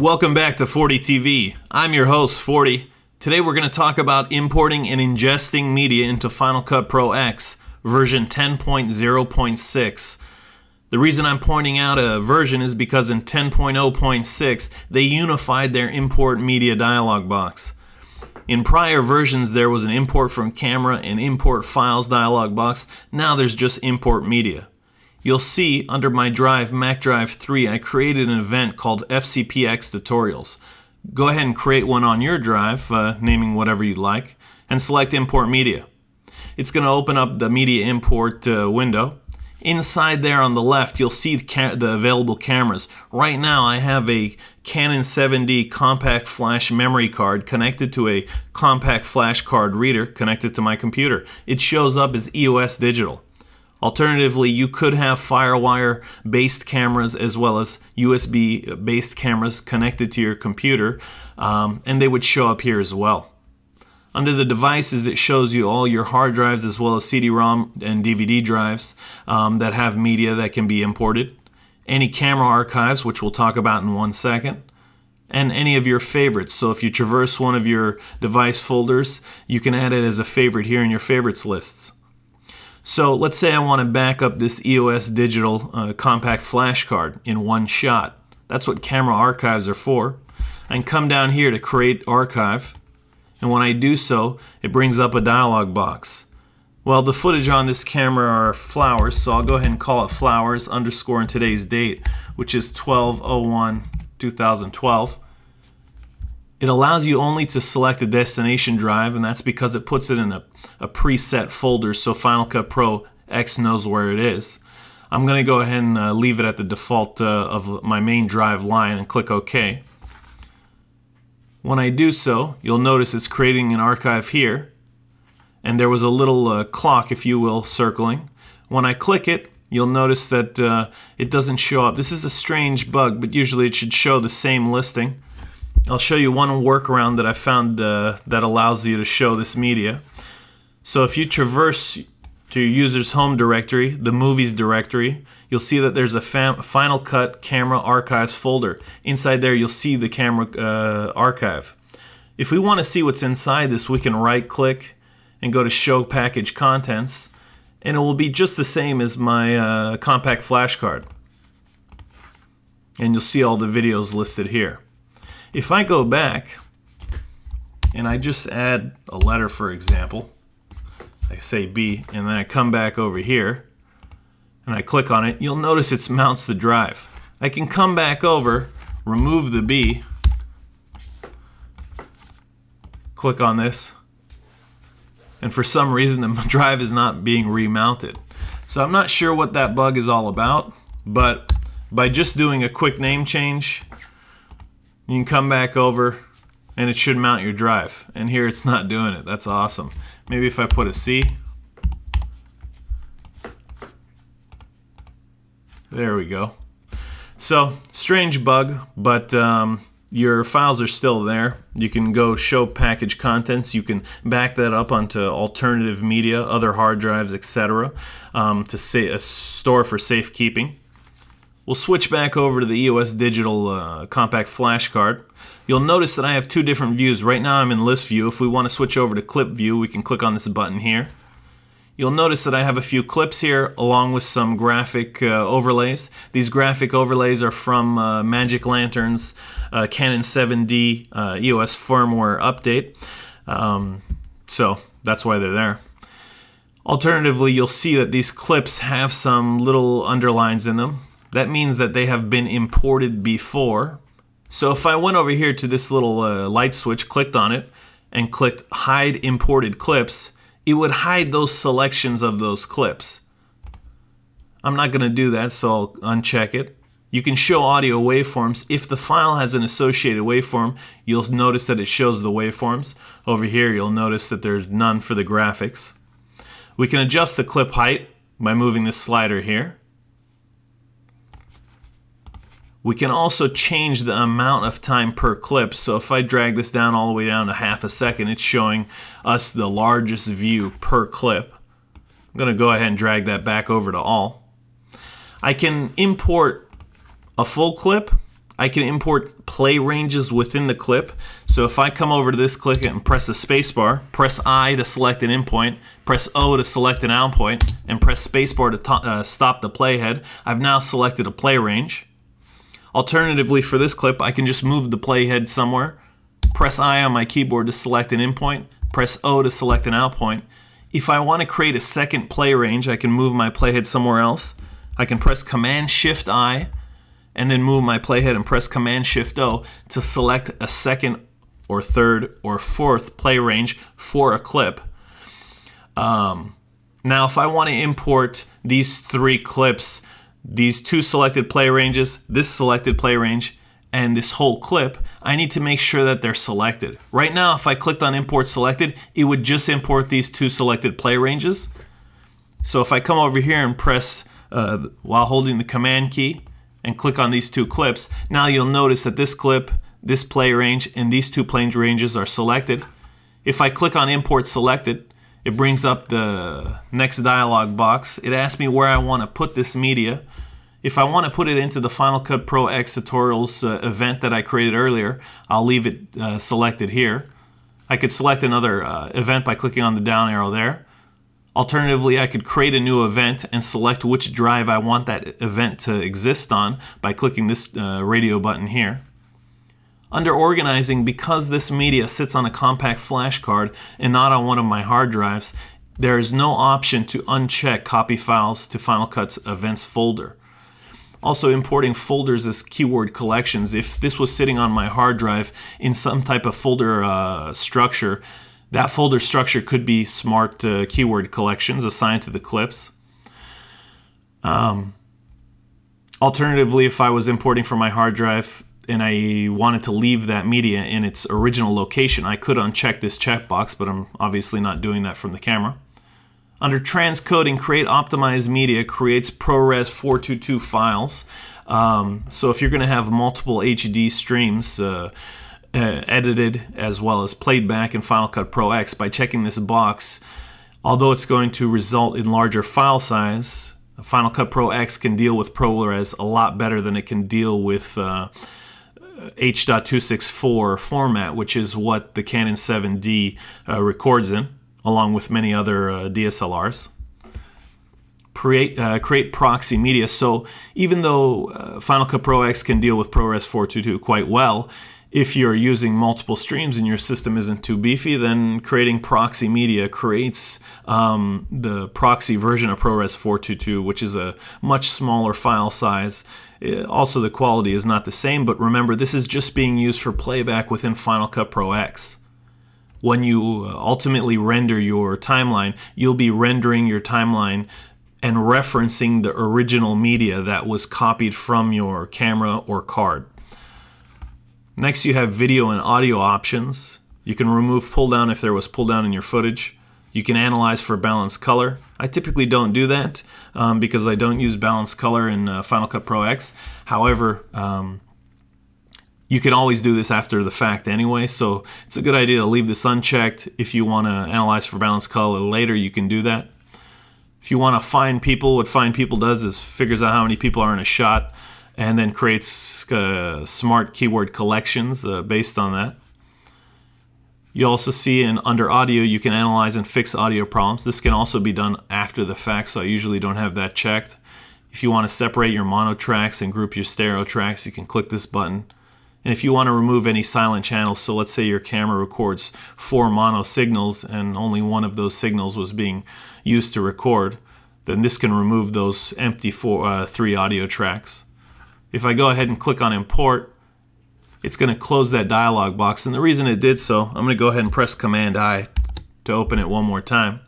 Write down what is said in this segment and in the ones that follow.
Welcome back to FordeeTV. I'm your host, Fordee. Today we're going to talk about importing and ingesting media into Final Cut Pro X version 10.0.6. The reason I'm pointing out a version is because in 10.0.6 they unified their import media dialog box. In prior versions there was an import from camera and import files dialog box. Now there's just import media. You'll see under my drive, Mac Drive 3, I created an event called FCPX Tutorials. Go ahead and create one on your drive, uh, naming whatever you'd like, and select Import Media. It's going to open up the Media Import uh, window. Inside there on the left, you'll see the, the, available cameras. Right now, I have a Canon 7D compact flash memory card connected to a compact flash card reader connected to my computer. It shows up as EOS Digital. Alternatively, you could have FireWire based cameras as well as USB based cameras connected to your computer, um, and they would show up here as well. Under the devices, it shows you all your hard drives as well as CD-ROM and DVD drives um, that have media that can be imported, any camera archives, which we'll talk about in one second, and any of your favorites. So if you traverse one of your device folders, you can add it as a favorite here in your favorites lists. So let's say I want to back up this EOS digital uh, compact flash card in one shot. That's what camera archives are for. I can come down here to create archive and when I do so it brings up a dialog box. Well the footage on this camera are flowers so I'll go ahead and call it flowers underscore in today's date which is 1201 2012 it allows you only to select a destination drive, and that's because it puts it in a, a preset folder so Final Cut Pro X knows where it is. I'm going to go ahead and uh, leave it at the default uh, of my main drive line and click OK. When I do so, you'll notice it's creating an archive here, and there was a little uh, clock, if you will, circling. When I click it, you'll notice that uh, it doesn't show up. This is a strange bug, but usually it should show the same listing. I'll show you one workaround that I found uh, that allows you to show this media. So if you traverse to your user's home directory, the movies directory, you'll see that there's a Final Cut Camera Archives folder. Inside there you'll see the camera uh, archive. If we want to see what's inside this, we can right click and go to Show Package Contents and it will be just the same as my uh, compact flash card. And you'll see all the videos listed here. If I go back and I just add a letter, for example, I say B, and then I come back over here and I click on it, you'll notice it mounts the drive. I can come back over, remove the B, click on this, and for some reason the drive is not being remounted. So I'm not sure what that bug is all about, but by just doing a quick name change, you can come back over and it should mount your drive. And here it's not doing it. That's awesome. Maybe if I put a C. There we go. So, strange bug, but um, your files are still there. You can go show package contents. You can back that up onto alternative media, other hard drives, etc. Um, to say a store for safekeeping. We'll switch back over to the EOS Digital uh, Compact Flash Card. You'll notice that I have two different views. Right now I'm in list view. If we want to switch over to clip view, we can click on this button here. You'll notice that I have a few clips here along with some graphic uh, overlays. These graphic overlays are from uh, Magic Lantern's uh, Canon 7D uh, EOS firmware update. Um, so that's why they're there. Alternatively, you'll see that these clips have some little underlines in them. That means that they have been imported before. So if I went over here to this little uh, light switch, clicked on it, and clicked hide imported clips, it would hide those selections of those clips. I'm not going to do that, so I'll uncheck it. You can show audio waveforms. If the file has an associated waveform, you'll notice that it shows the waveforms. Over here, you'll notice that there's none for the graphics. We can adjust the clip height by moving this slider here. We can also change the amount of time per clip. So if I drag this down all the way down to half a second, it's showing us the largest view per clip. I'm going to go ahead and drag that back over to all. I can import a full clip I can import play ranges within the clip. So if I come over to this clip and press the spacebar, press I to select an in point, press O to select an out point, and press spacebar to uh, stop the playhead, I've now selected a play range. Alternatively, for this clip, I can just move the playhead somewhere, press I on my keyboard to select an in point, press O to select an out point. If I want to create a second play range, I can move my playhead somewhere else. I can press Command Shift I and then move my playhead and press Command Shift O to select a second or third or fourth play range for a clip. Um, now, if I want to import these three clips, these two selected play ranges, this selected play range, and this whole clip, I need to make sure that they're selected. Right now, if I clicked on import selected, it would just import these two selected play ranges. So if I come over here and press uh, while holding the command key, and click on these two clips, now you'll notice that this clip, this play range, and these two play ranges are selected. If I click on import selected, it brings up the next dialog box. It asks me where I want to put this media. If I want to put it into the Final Cut Pro X tutorials uh, event that I created earlier, I'll leave it uh, selected here. I could select another uh, event by clicking on the down arrow there. Alternatively, I could create a new event and select which drive I want that event to exist on by clicking this uh, radio button here. Under organizing, because this media sits on a compact flash card and not on one of my hard drives, there is no option to uncheck copy files to Final Cut's events folder. Also importing folders as keyword collections. If this was sitting on my hard drive in some type of folder uh, structure, that folder structure could be smart uh, keyword collections assigned to the clips. Um, alternatively, if I was importing from my hard drive and I wanted to leave that media in its original location, I could uncheck this checkbox, but I'm obviously not doing that from the camera. Under transcoding, create optimized media creates ProRes 422 files. Um, so if you're going to have multiple HD streams, uh, uh, edited as well as played back in Final Cut Pro X by checking this box. Although it's going to result in larger file size, Final Cut Pro X can deal with ProRes a lot better than it can deal with uh, H.264 format, which is what the Canon 7D uh, records in, along with many other uh, DSLRs. Create, uh, create proxy media. So even though uh, Final Cut Pro X can deal with ProRes 422 quite well, if you're using multiple streams and your system isn't too beefy, then creating proxy media creates um, the proxy version of ProRes 422, which is a much smaller file size. It, also, the quality is not the same, but remember, this is just being used for playback within Final Cut Pro X. When you uh, ultimately render your timeline, you'll be rendering your timeline and referencing the original media that was copied from your camera or card. Next you have video and audio options. You can remove pull down if there was pull down in your footage. You can analyze for balanced color. I typically don't do that um, because I don't use balanced color in uh, Final Cut Pro X. However, um, you can always do this after the fact anyway, so it's a good idea to leave this unchecked. If you want to analyze for balanced color later, you can do that. If you want to find people, what find people does is figures out how many people are in a shot and then creates uh, smart keyword collections uh, based on that. You also see in under audio you can analyze and fix audio problems. This can also be done after the fact, so I usually don't have that checked. If you want to separate your mono tracks and group your stereo tracks, you can click this button. And if you want to remove any silent channels, so let's say your camera records four mono signals and only one of those signals was being used to record, then this can remove those empty four, uh, three audio tracks. If I go ahead and click on import, it's going to close that dialog box. And the reason it did so, I'm going to go ahead and press Command I to open it one more time,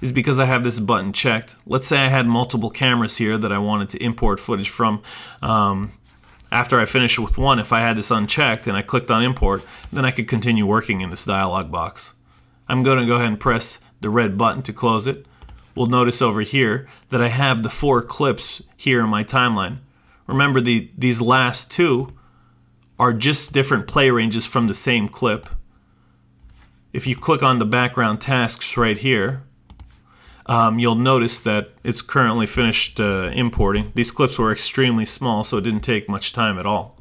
is because I have this button checked. Let's say I had multiple cameras here that I wanted to import footage from. Um, after I finish with one, if I had this unchecked and I clicked on import, then I could continue working in this dialog box. I'm going to go ahead and press the red button to close it. We'll notice over here that I have the four clips here in my timeline. Remember, the, these last two are just different play ranges from the same clip. If you click on the background tasks right here, um, you'll notice that it's currently finished uh, importing. These clips were extremely small, so it didn't take much time at all.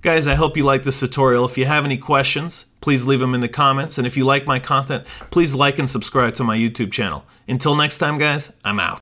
Guys, I hope you liked this tutorial. If you have any questions, please leave them in the comments. And if you like my content, please like and subscribe to my YouTube channel. Until next time, guys, I'm out.